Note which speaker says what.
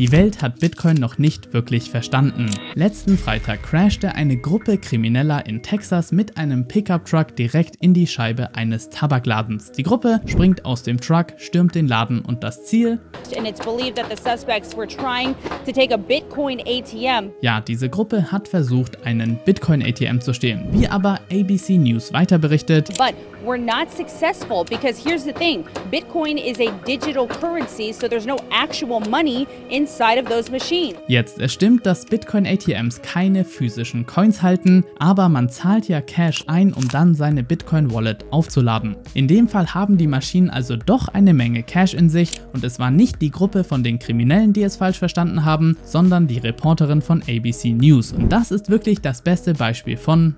Speaker 1: Die Welt hat Bitcoin noch nicht wirklich verstanden. Letzten Freitag crashte eine Gruppe Krimineller in Texas mit einem Pickup-Truck direkt in die Scheibe eines Tabakladens. Die Gruppe springt aus dem Truck, stürmt den Laden und das Ziel? Ja, diese Gruppe hat versucht, einen Bitcoin-ATM zu stehlen. Wie aber ABC News weiter berichtet,
Speaker 2: But we're not successful because here's the thing Bitcoin is a digital currency, so there's no actual money inside.
Speaker 1: Jetzt, es stimmt, dass Bitcoin-ATMs keine physischen Coins halten, aber man zahlt ja Cash ein, um dann seine Bitcoin-Wallet aufzuladen. In dem Fall haben die Maschinen also doch eine Menge Cash in sich und es war nicht die Gruppe von den Kriminellen, die es falsch verstanden haben, sondern die Reporterin von ABC News. Und das ist wirklich das beste Beispiel von